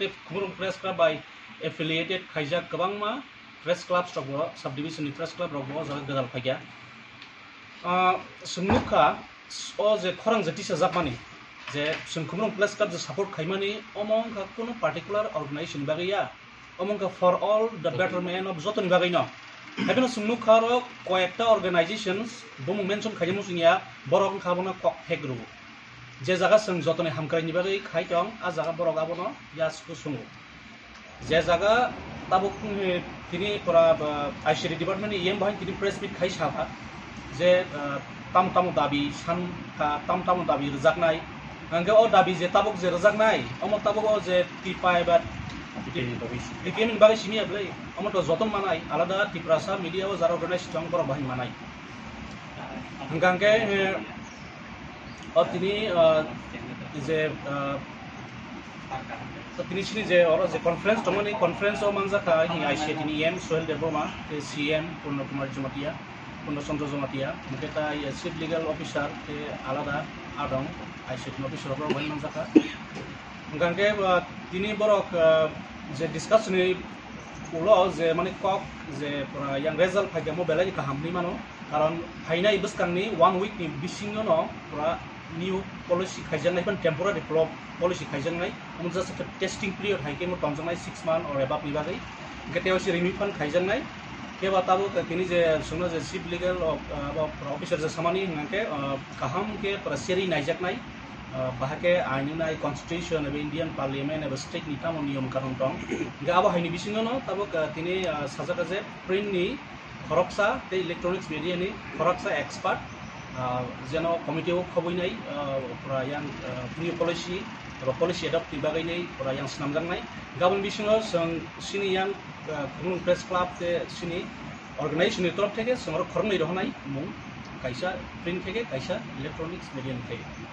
बे खुमरुं press club by affiliated खायजा गोबां मा प्रेस क्लाब स्टक सब डिविजन नि प्रेस क्लाब रावबो जा गदाल फाग्या अ सुमुखा ओ जे खरां जति सजाब मानि जे सुम खुमरुं प्रेस क्लाब जे सपोर्ट खाय मानि अमंग का कोनो पार्टिकुलर अर्गनाइजेशन बागैया अमंग का for all the better man of जतन बागैन हेबेन सुमुखा र कयटा अर्गनाइजेशंस बुम मेंशन खायमु सुनिया बरोखं खाबोना कक हेग्रुप যে জায়গা সঙ্গ যতনে হামকাই নিবা গই খাই তং আ জায়গা বড় গাব ন ইয়াস কো সঙ্গ যে জায়গা তাব তিনি পড়া আইসিডি ডিপার্টমেন্ট ইএম ভাই তিনি প্রেস মিট খাই সাফা যে তাম তাম দাবি সান তাম তাম দাবি রজাক নাই। অঙ্গে ও দাবি যে তাবক যে রজাক নাই অমর তাবক ও যে টি পাই বা ডিপিএম বাকি সিনি আবলাই অমর তো যতন মানাই আলাদা ত্রিপুরা সা মিডিয়া ও যারা অর্গানাইজ তং বড় ভাই মানাই। অঙ্গাঙ্গে tini je তিনি সিনি যে যে কনফারেন্স তমনি কনফারেন্স ও মানজাকা হি আইসি তিনি এম সোহেল দেববর্মা সিএম পূর্ণ কুমার জমাতিয়া পূর্ণচন্দ্র জমাতিয়া মুখেতা চিফ লিগেল অফিসার আলাদা আদং আইসিটি অফিসার বড় মানজাকা গানকে তিনি বরক যে ডিসকাশনি উলো যে মানে কক যে ইয়াং রেজাল্ট ফাইকে মো বেলাই কাহামনি মানো কারণ ফাইনাই বসকাংনি ওয়ান উইকনি বিসিংনো নিউ পলিচি খাইজেনাই ইমান টেম্পৰাৰী ক্লব পলিচি খাইজেনাই মোৰ জাষ্ট এটা টেষ্টিং পিৰিয়ড হাইকে মোৰ টমজনাই ছিক্স মান্থ আৰু এবাব নিবা যায় গতিকে তেওঁ হৈছে ৰিমি ফাণ্ড খাইজেনাই সেই বাতাব তিনি যে চোন যে চিফ লিগেল অফিচাৰ যে চামানী সেনেকৈ কাহামকে প্ৰেচেৰি নাইজাক নাই বাহাকে আইনো নাই কনষ্টিটিউশ্যন এবাৰ ইণ্ডিয়ান পাৰ্লিয়ামেণ্ট এবাৰ ষ্টেট নিতাম নিয়ম কানুন দং গতিকে আৱ হাইনি বিচিঙ্গ ন তাবক তিনি চাজাকা যে প্ৰিণ্ট নি খৰকচা তে ইলেক্ট্ৰনিক্স মিডিয়া নি খৰকচা এক্সপাৰ্ট जेन' कमिटियाव खबैनाय फरायां फुनि पलिसि एबा पलिसि एडप्टनि बागैनै फरायां सिनामजांनाय गाबोन बिसिङाव जों सिनि यां गुबुन प्रेस क्लाब जे सिनि अर्गेनाइजेसननि तरफ थेगे सोंहर खरनै रहनाय मुं कायसा प्रिन्ट थेगे कायसा इलेक्ट्रनिक्स मिडियानि थेगे